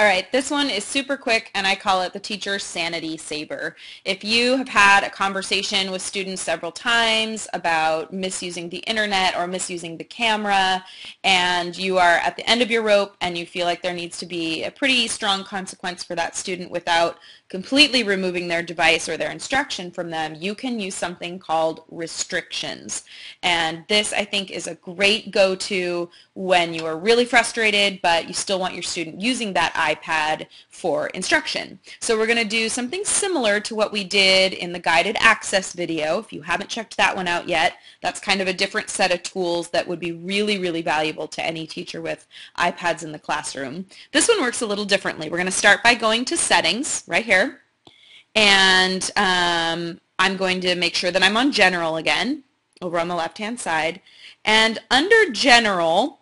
All right, this one is super quick and I call it the teacher sanity saber. If you have had a conversation with students several times about misusing the internet or misusing the camera and you are at the end of your rope and you feel like there needs to be a pretty strong consequence for that student without completely removing their device or their instruction from them, you can use something called restrictions. And this, I think, is a great go-to when you are really frustrated, but you still want your student using that iPad for instruction. So we're going to do something similar to what we did in the guided access video. If you haven't checked that one out yet, that's kind of a different set of tools that would be really, really valuable to any teacher with iPads in the classroom. This one works a little differently. We're going to start by going to settings right here and um, I'm going to make sure that I'm on general again over on the left hand side and under general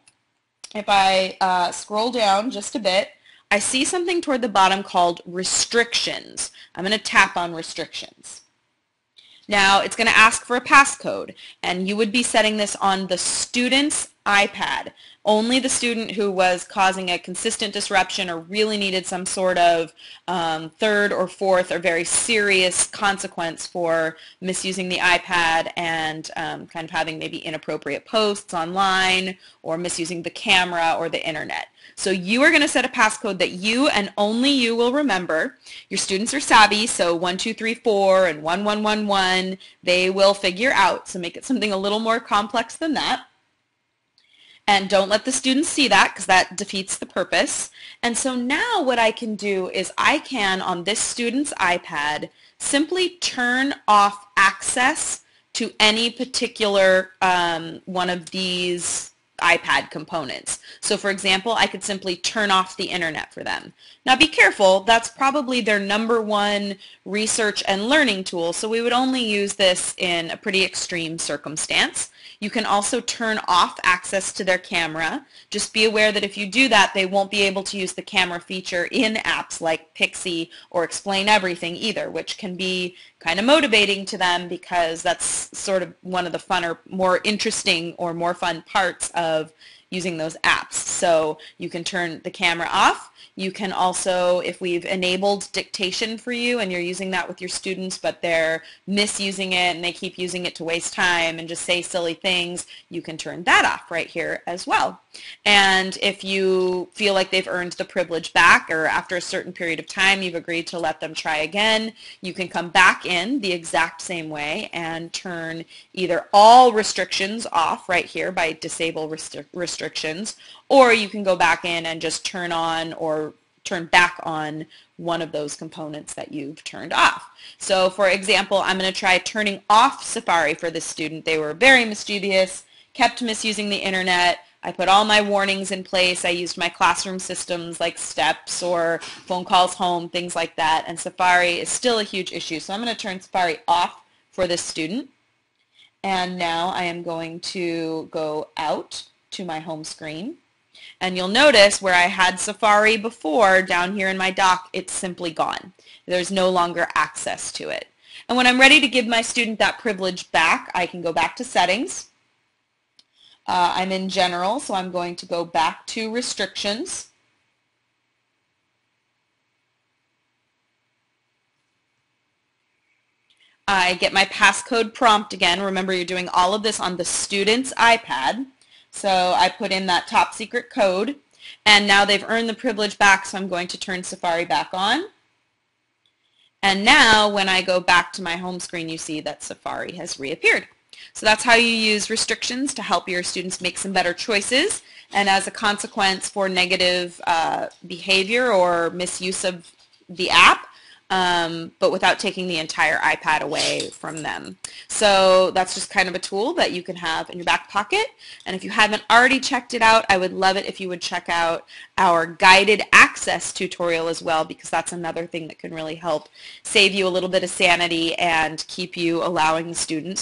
if I uh, scroll down just a bit I see something toward the bottom called restrictions. I'm going to tap on restrictions. Now it's going to ask for a passcode and you would be setting this on the student's iPad. Only the student who was causing a consistent disruption or really needed some sort of um, third or fourth or very serious consequence for misusing the iPad and um, kind of having maybe inappropriate posts online or misusing the camera or the internet. So you are going to set a passcode that you and only you will remember. Your students are savvy, so 1234 and 1111, they will figure out. So make it something a little more complex than that. And don't let the students see that because that defeats the purpose. And so now what I can do is I can, on this student's iPad, simply turn off access to any particular um, one of these iPad components. So for example, I could simply turn off the internet for them. Now be careful, that's probably their number one research and learning tool, so we would only use this in a pretty extreme circumstance. You can also turn off access to their camera. Just be aware that if you do that, they won't be able to use the camera feature in apps like Pixie or Explain Everything either, which can be kind of motivating to them because that's sort of one of the funner, more interesting or more fun parts of using those apps. So you can turn the camera off. You can also, if we've enabled dictation for you and you're using that with your students, but they're misusing it and they keep using it to waste time and just say silly things, you can turn that off right here as well. And if you feel like they've earned the privilege back or after a certain period of time you've agreed to let them try again, you can come back in the exact same way and turn either all restrictions off right here by disable restri restrictions or you can go back in and just turn on or turn back on one of those components that you've turned off. So for example, I'm going to try turning off Safari for this student. They were very mischievous, kept misusing the internet. I put all my warnings in place. I used my classroom systems like STEPS or phone calls home, things like that. And Safari is still a huge issue. So I'm going to turn Safari off for this student. And now I am going to go out to my home screen. And you'll notice where I had Safari before down here in my dock, it's simply gone. There's no longer access to it. And when I'm ready to give my student that privilege back, I can go back to settings. Uh, I'm in general, so I'm going to go back to restrictions. I get my passcode prompt again. Remember, you're doing all of this on the student's iPad. So I put in that top secret code and now they've earned the privilege back so I'm going to turn Safari back on. And now when I go back to my home screen you see that Safari has reappeared. So that's how you use restrictions to help your students make some better choices and as a consequence for negative uh, behavior or misuse of the app um, but without taking the entire iPad away from them. So that's just kind of a tool that you can have in your back pocket. And if you haven't already checked it out, I would love it if you would check out our guided access tutorial as well because that's another thing that can really help save you a little bit of sanity and keep you allowing the students